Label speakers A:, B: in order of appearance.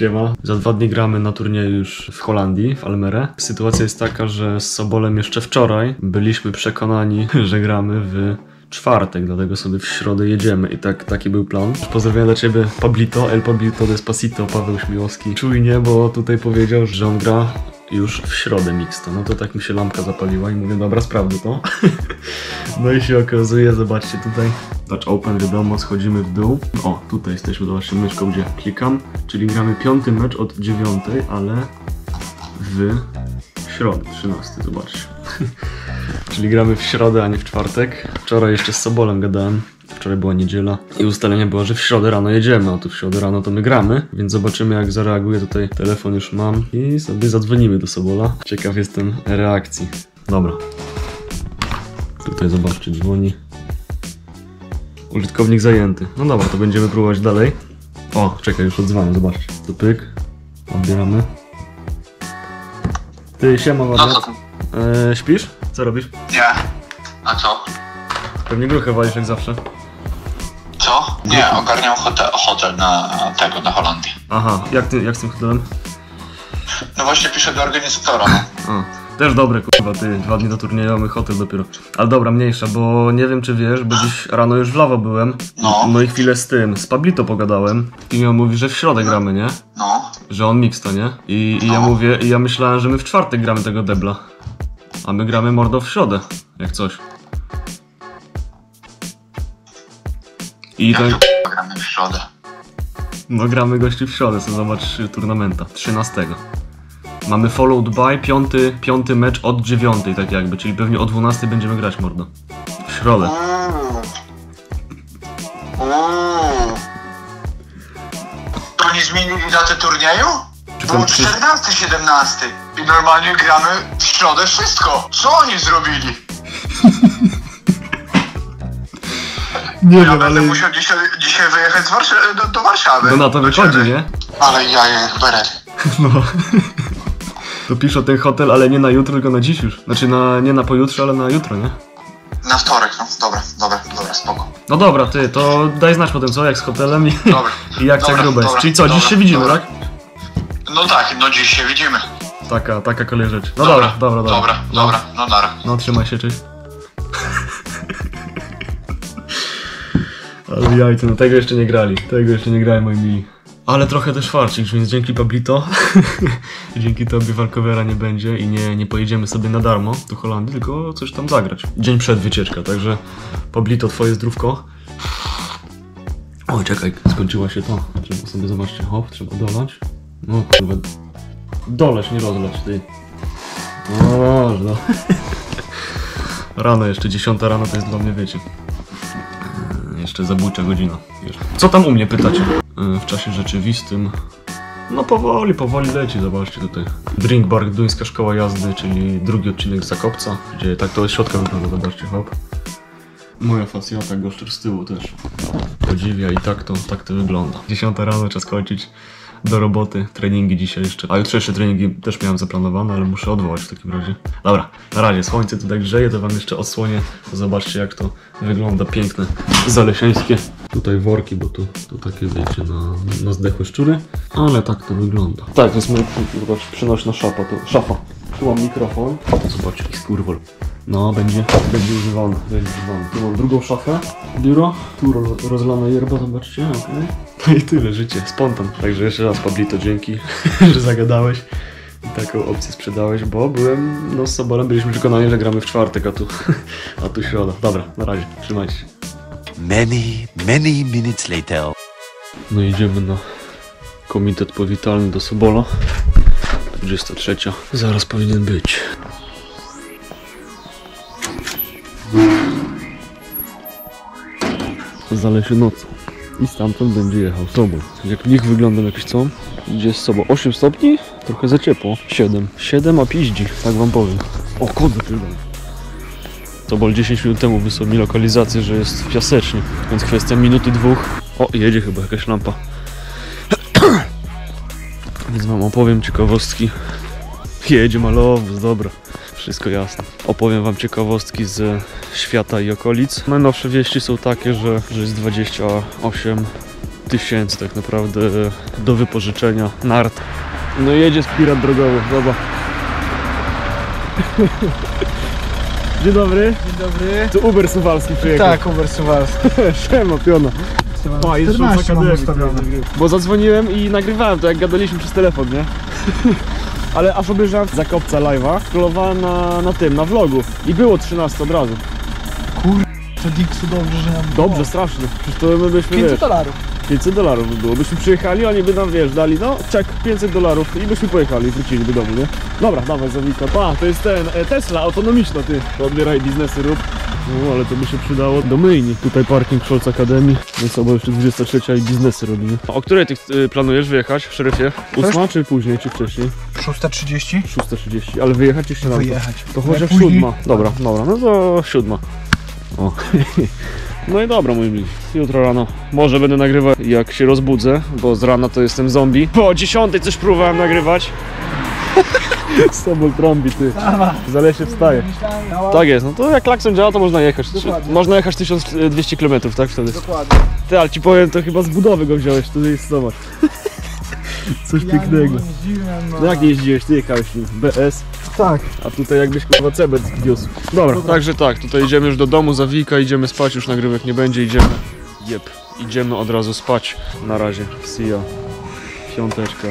A: Siema. Za dwa dni gramy na turnieju już w Holandii, w Almere. Sytuacja jest taka, że z Sobolem jeszcze wczoraj byliśmy przekonani, że gramy w czwartek, dlatego sobie w środę jedziemy i tak taki był plan. Pozdrawiam dla Ciebie Pablito, El Pablito Despacito, Paweł Śmiłowski. Czujnie, bo tutaj powiedział, że on gra już w środę mixta. No to tak mi się lampka zapaliła i mówię, dobra, sprawdzę to. no i się okazuje, zobaczcie tutaj, touch open, wiadomo, schodzimy w dół. O, tutaj jesteśmy, zobaczcie myszką, gdzie klikam, czyli gramy piąty mecz od dziewiątej, ale w środę, 13, zobaczcie. Czyli gramy w środę, a nie w czwartek. Wczoraj jeszcze z Sobolem gadałem. Wczoraj była niedziela i ustalenie było, że w środę rano jedziemy, a tu w środę rano to my gramy, więc zobaczymy jak zareaguje tutaj. Telefon już mam i sobie zadzwonimy do Sobola. Ciekaw jestem reakcji. Dobra. Tutaj zobaczcie, dzwoni. Użytkownik zajęty. No dobra, to będziemy próbować dalej. O, czekaj, już odzwaniam, zobaczcie. To pyk. Odbieramy. Ty, siema,
B: No co?
A: Eee, śpisz? Co robisz?
B: Nie. A co?
A: Pewnie gruchę walisz jak zawsze.
B: Nie, ogarniam hotel, hotel na tego, na Holandię.
A: Aha, jak, ty, jak z tym hotelem?
B: No właśnie piszę do organizatora, no.
A: Też dobre, kurwa, ty, dwa dni do turnieju, a my hotel dopiero. Ale dobra, mniejsza, bo nie wiem czy wiesz, bo dziś rano już w lawo byłem.
B: No.
A: No i chwilę z tym, z Pablito pogadałem. I on mówi, że w środę gramy, nie?
B: No.
A: Że on mixta, nie? I, i ja
B: No.
A: mówię, i ja myślałem, że my w czwartek gramy tego debla. A my gramy mordo w środę, jak coś. I to
B: gramy w środę?
A: No gramy gości w środę, co zobacz turnamenta, 13. Mamy followed by, piąty, piąty mecz od dziewiątej, tak jakby, czyli pewnie o 12 będziemy grać, mordo. W środę.
B: To nie zmienili datę turnieju?
A: Przy-
B: 14, 17. I normalnie gramy w środę wszystko. Co oni zrobili?
A: Nie
B: Ja będę musiał dzisiaj, dzisiaj wyjechać z Warsza- do, do Warszawy.
A: No na to
B: Do
A: wychodzi,
B: ciebie.
A: nie?
B: Ale ja jak beret.
A: No. To pisz o ten hotel, ale nie na jutro, tylko na dziś już. Znaczy na, nie na pojutrze, ale na jutro, nie?
B: Na wtorek, no. Dobra, dobra, dobra, spoko.
A: No dobra, ty, to daj znać potem co, jak z hotelem i,
B: Dobra.
A: i jak
B: Dobra,
A: ta gruba jest.
B: dobra,
A: Czyli co, dziś
B: dobra,
A: się widzimy,
B: dobra.
A: tak?
B: No tak, no dziś się widzimy.
A: Taka, taka kolej rzeczy. No dobra, dobra, dobra.
B: Dobra,
A: no,
B: dobra, no nara.
A: No, trzymaj się, cześć. Ale jajce, no tego jeszcze nie grali. Tego jeszcze nie grali moi mili. Ale trochę też farcik, więc dzięki Pablito, dzięki tobie walkowiera nie będzie i nie, nie pojedziemy sobie na darmo do Holandii, tylko coś tam zagrać. Dzień przed wycieczka, także Pablito, twoje zdrówko. Oj, czekaj, skończyła się to. Trzeba sobie, zobaczcie, hop, trzeba dolać. No kurwa, doleć, nie rozlać, ty. No można. Rano jeszcze, 10 rano to jest dla mnie, wiecie. Jeszcze zabójcza godzina. Co tam u mnie pytacie? Yy, W czasie rzeczywistym. No powoli, powoli leci, zobaczcie tutaj. Drinkbar, Duńska Szkoła Jazdy, czyli drugi odcinek Zakopca, gdzie tak to od środka wygląda, zobaczcie, hop. Moja facjata goszczer z tyłu też. Podziwia i tak to, tak to wygląda. 10 rano czas kończyć do roboty, treningi dzisiaj jeszcze. A jutrzejsze treningi też miałem zaplanowane, ale muszę odwołać w takim razie. Dobra, na razie słońce tutaj grzeje, to wam jeszcze odsłonię. Zobaczcie jak to wygląda piękne, zalesiańskie. Tutaj worki, bo tu, tu takie wiecie, na, na zdechłe szczury. Ale tak to wygląda. Tak, to jest mój, zobacz, przenośna szafa, to szafa. Tu mam mikrofon. Zobaczcie, jaki skurwol. No, będzie, będzie używany, będzie używany. Tu mam drugą szafę, biuro, tu ro, rozlana yerba, zobaczcie, okej. No i tyle, życie, spontan. Także jeszcze raz Pablito, dzięki, że zagadałeś i taką opcję sprzedałeś, bo byłem, no z Sobolem byliśmy przekonani, że gramy w czwartek, a tu, a tu środa. Dobra, na razie, trzymajcie się.
C: Many, many minutes later.
A: No idziemy na komitet powitalny do Sobola. 23. Zaraz powinien być. Zależy nocą. I stamtąd będzie jechał Sobol. Jak w nich wyglądam jakiś co? Gdzie jest Sobol? 8 stopni? Trochę za ciepło. 7. 7 a piździ, tak wam powiem. O, kod wygląda. Sobol 10 minut temu wysłał mi lokalizację, że jest w piasecznie. Więc kwestia minuty, dwóch. O, jedzie chyba jakaś lampa. Więc wam opowiem ciekawostki. Jedzie malowóz, dobra. Wszystko jasne. Opowiem wam ciekawostki z świata i okolic. Najnowsze wieści są takie, że, że jest 28 tysięcy tak naprawdę do wypożyczenia nart. No jedzie z pirat drogowy, zobacz. Dzień dobry,
D: Dzień dobry.
A: tu Uber Suwalski przyjechał.
D: Tak, Uber Suwalski.
A: Siema, piona. O, jest
D: 14 mam
A: Akademii.
D: ustawione.
A: Bo zadzwoniłem i nagrywałem to jak gadaliśmy przez telefon, nie? Ale aż obejrzałem Zakopca live'a, scrollowałem na, na tym, na vlogu i było 13 od razu.
D: To Dixu dobrze, że nam
A: Dobrze, strasznie. Przecież to my byśmy,
D: 500
A: wiesz,
D: dolarów.
A: 500 dolarów by było. Byśmy przyjechali, oni by nam, wiesz, dali, no, czek, 500 dolarów i byśmy pojechali i wrócili do domu, nie? Dobra, dawaj, zawika. Pa, to jest ten, e, Tesla autonomiczna, ty. To odbieraj biznesy, rób. No, ale to by się przydało do myjni. Tutaj parking Scholz Akademii. No co, bo jeszcze 23 i biznesy robimy. O której ty y, planujesz wyjechać, w szeryfie? Ósma czy później, czy wcześniej?
D: 630.
A: 6.30, ale wyjechać czy śniadanko?
D: Wyjechać.
A: To chociaż
D: Później.
A: siódma. Dobra, dobra, no to siódma. O. No i dobra, moi mili. Jutro rano może będę nagrywać jak się rozbudzę, bo z rana to jestem zombie. Bo o 10 coś próbowałem nagrywać. Sobol trąbi, ty. Zale się wstaje. Tak jest, no to jak klakson działa, to można jechać.
D: Dokładnie.
A: Można jechać 1200 km, tak wtedy?
D: Dokładnie.
A: Ty, ale ci powiem, to chyba z budowy go wziąłeś, tu jest, zobacz. Coś pięknego.
D: Ja nie jeździłem,
A: No jak nie jeździłeś, ty jechałeś nim? BS?
D: Tak.
A: A tutaj jakbyś kurwa cebet wiózł. Dobra, także tak, tutaj idziemy już do domu, zawika, idziemy spać, już nagrywek nie będzie, idziemy. Jep, idziemy od razu spać. Na razie, see ya. Piąteczka.